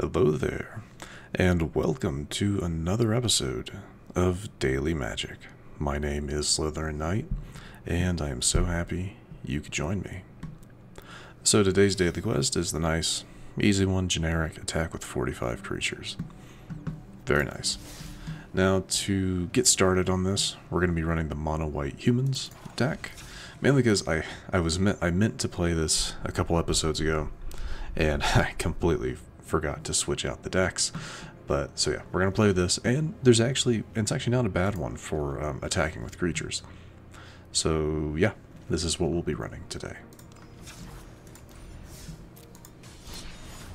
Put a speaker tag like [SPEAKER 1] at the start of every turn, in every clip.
[SPEAKER 1] Hello there, and welcome to another episode of Daily Magic. My name is Slytherin Knight, and I am so happy you could join me. So today's daily quest is the nice, easy one, generic attack with 45 creatures. Very nice. Now, to get started on this, we're going to be running the mono white humans deck. Mainly because I, I was meant I meant to play this a couple episodes ago, and I completely forgot to switch out the decks. But so yeah, we're gonna play this, and there's actually it's actually not a bad one for um, attacking with creatures. So yeah, this is what we'll be running today.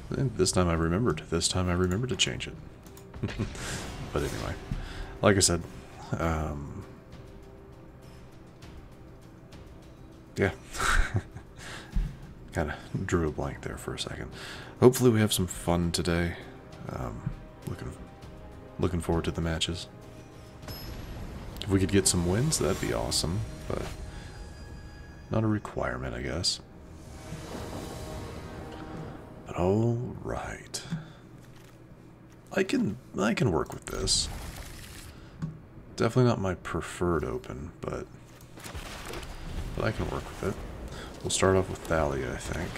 [SPEAKER 1] And this time I remembered. This time I remembered to change it. but anyway, like I said, um, yeah, kind of drew a blank there for a second. Hopefully we have some fun today. Um, looking, looking forward to the matches. If we could get some wins, that'd be awesome, but not a requirement, I guess. But all right. I can I can work with this. Definitely not my preferred open, but but I can work with it. We'll start off with Thalia, I think.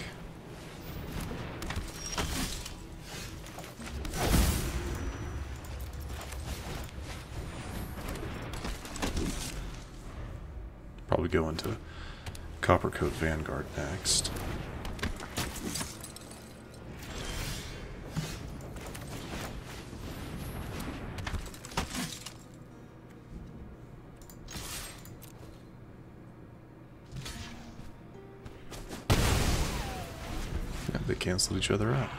[SPEAKER 1] Probably go into Coppercoat Vanguard next. Canceled each other out.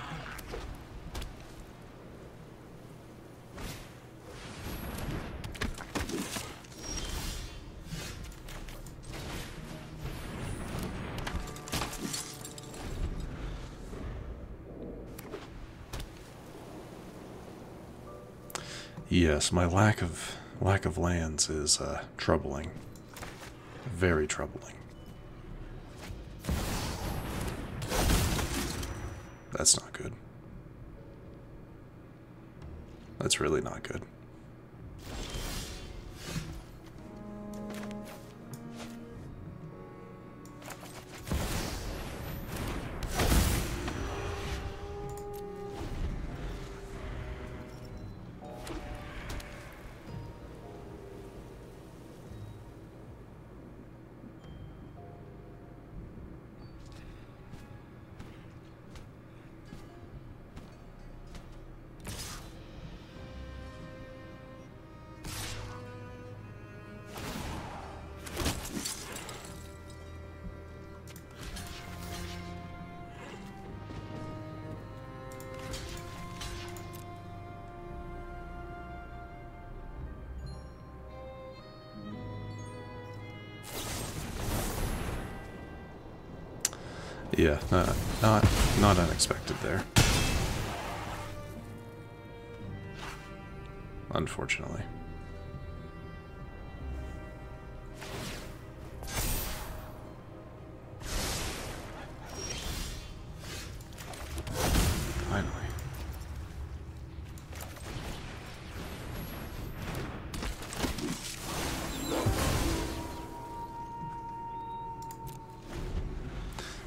[SPEAKER 1] Yes, my lack of lack of lands is uh, troubling. Very troubling. That's not good. That's really not good. Yeah, not not not unexpected there. Unfortunately.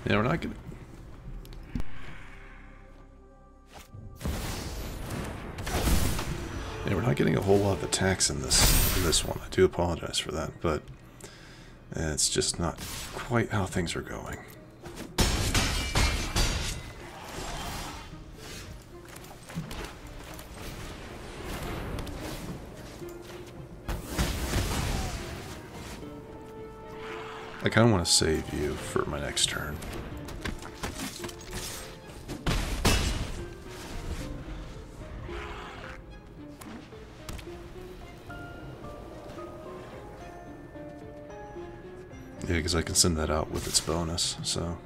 [SPEAKER 1] Yeah, we're not gonna. Yeah, we're not getting a whole lot of attacks in this in this one. I do apologize for that, but it's just not quite how things are going. I kind of want to save you for my next turn. Yeah, because I can send that out with its bonus, so...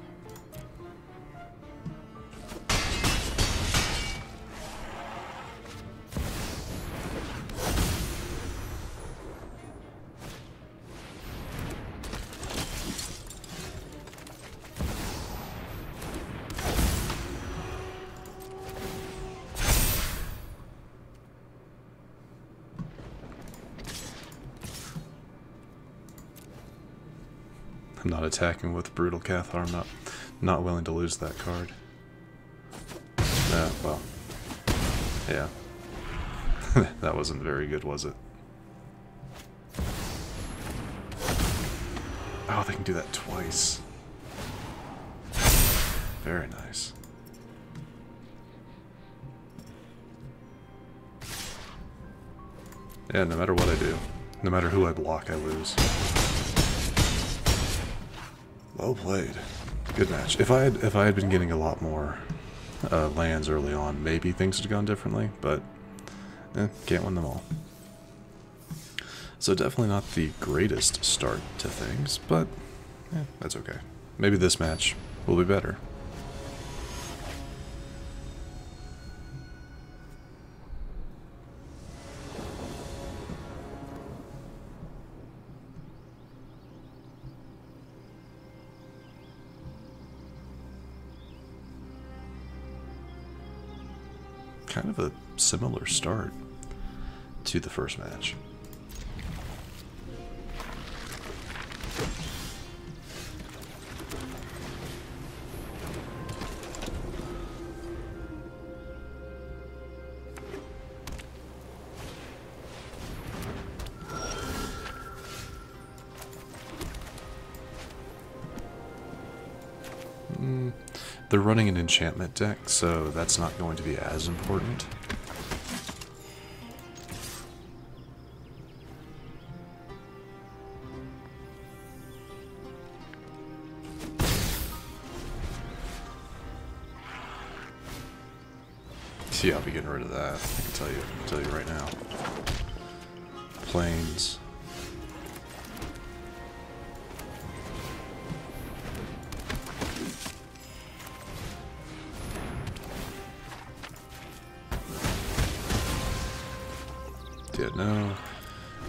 [SPEAKER 1] not attacking with Brutal Cathar. I'm not, not willing to lose that card. Uh, well, yeah. that wasn't very good, was it? Oh, they can do that twice. Very nice. Yeah, no matter what I do, no matter who I block, I lose. Well played. Good match. If I had if I had been getting a lot more uh, lands early on, maybe things would have gone differently, but eh, can't win them all. So definitely not the greatest start to things, but eh, that's okay. Maybe this match will be better. Kind of a similar start to the first match. They're running an enchantment deck, so that's not going to be as important. See, I'll be getting rid of that. I can tell you, tell you right now. Plains.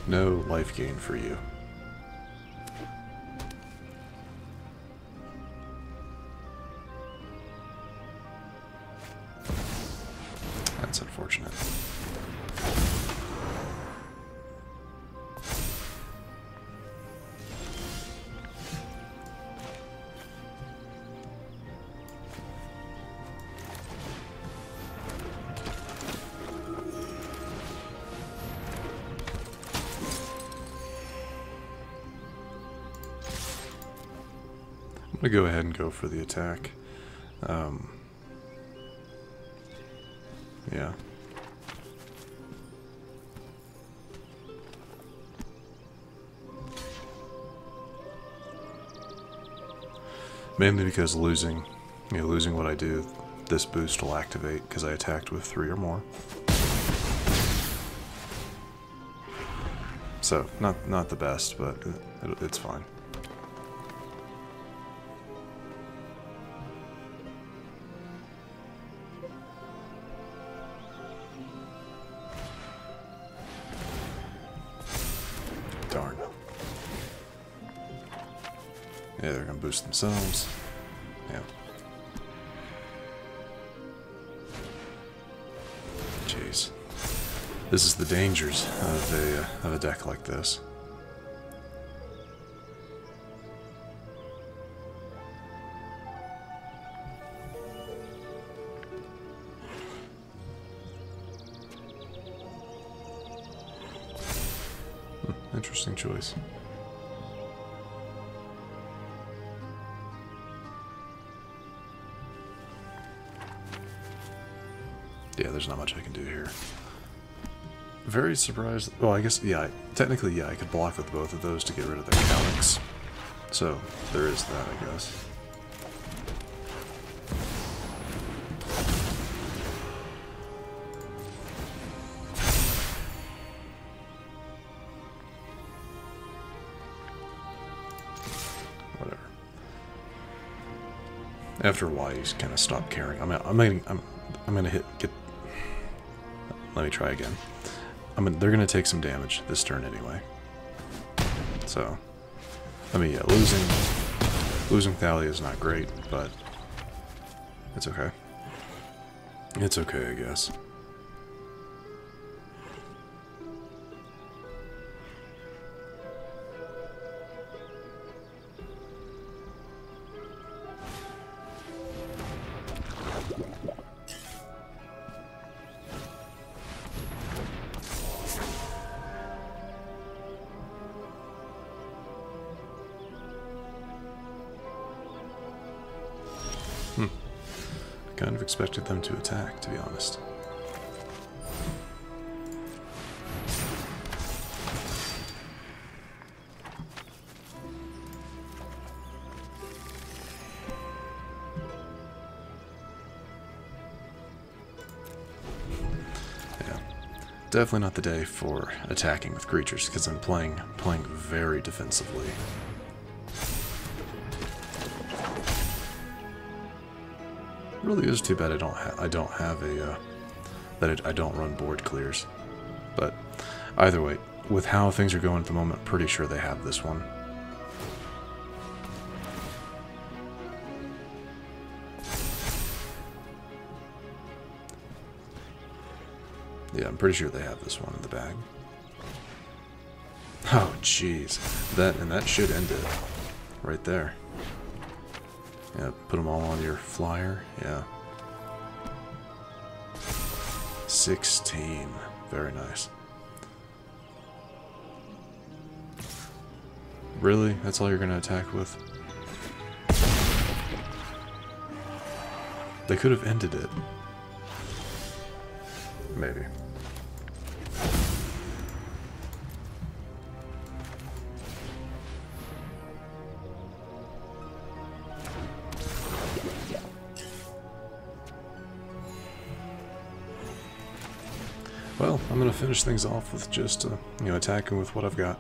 [SPEAKER 1] No life gain for you. That's unfortunate. I'm gonna go ahead and go for the attack. Um, yeah. Mainly because losing, you know, losing what I do, this boost will activate because I attacked with three or more. So, not not the best, but it, it's fine. Themselves. Yeah. Jeez. This is the dangers of a, uh, of a deck like this. Hmm, interesting choice. Yeah, there's not much I can do here. Very surprised. Well, I guess, yeah, technically, yeah, I could block with both of those to get rid of their Calix. So, there is that, I guess. Whatever. After a while, you kind of stop caring. I'm, I'm, I'm, I'm gonna hit, get, let me try again. I mean, they're gonna take some damage this turn anyway. So, I mean, yeah, losing, losing Thalia is not great, but it's okay. It's okay, I guess. Expected them to attack, to be honest. Yeah, definitely not the day for attacking with creatures because I'm playing playing very defensively. Really is too bad I don't I don't have a uh, that it, I don't run board clears. But either way, with how things are going at the moment, pretty sure they have this one. Yeah, I'm pretty sure they have this one in the bag. Oh, jeez. That, and that should end it. Right there. Yeah, put them all on your flyer. Yeah. 16. Very nice. Really? That's all you're going to attack with? They could have ended it. Maybe. Well, I'm going to finish things off with just, uh, you know, attacking with what I've got.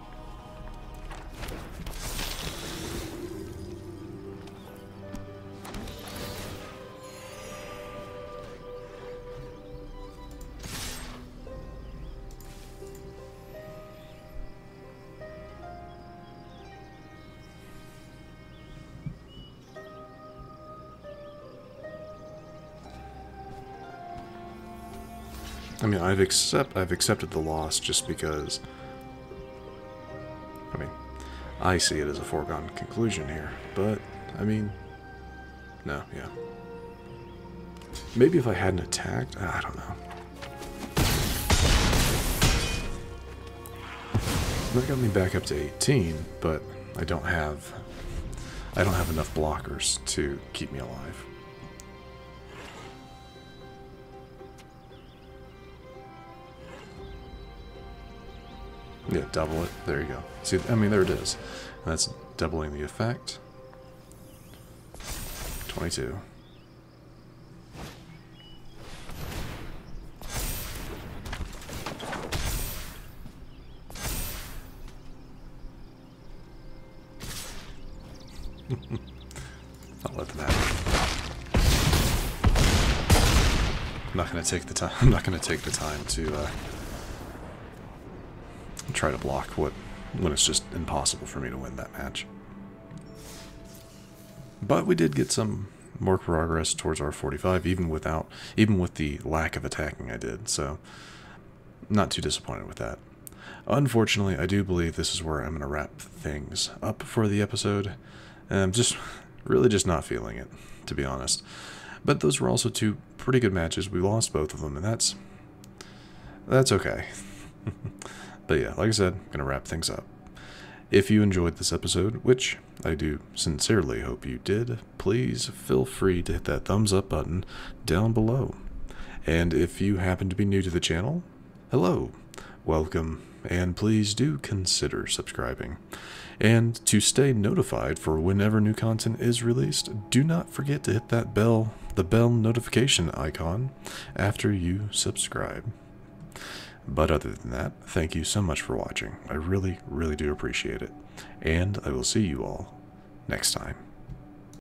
[SPEAKER 1] I mean, I've accept I've accepted the loss just because. I mean, I see it as a foregone conclusion here, but I mean, no, yeah. Maybe if I hadn't attacked, I don't know. That got me back up to 18, but I don't have I don't have enough blockers to keep me alive. Yeah, double it. There you go. See, I mean, there it is. That's doubling the effect. 22. I'll let them have it. I'm not gonna take the time. I'm not gonna take the time to uh, try to block what when it's just impossible for me to win that match. But we did get some more progress towards R45, even without, even with the lack of attacking I did. So, not too disappointed with that. Unfortunately, I do believe this is where I'm going to wrap things up for the episode. And I'm just really just not feeling it, to be honest. But those were also two pretty good matches. We lost both of them, and that's that's okay. But yeah, like I said, I'm going to wrap things up. If you enjoyed this episode, which I do sincerely hope you did, please feel free to hit that thumbs up button down below. And if you happen to be new to the channel, hello, welcome, and please do consider subscribing. And to stay notified for whenever new content is released, do not forget to hit that bell, the bell notification icon, after you subscribe. But other than that, thank you so much for watching. I really, really do appreciate it. And I will see you all next time.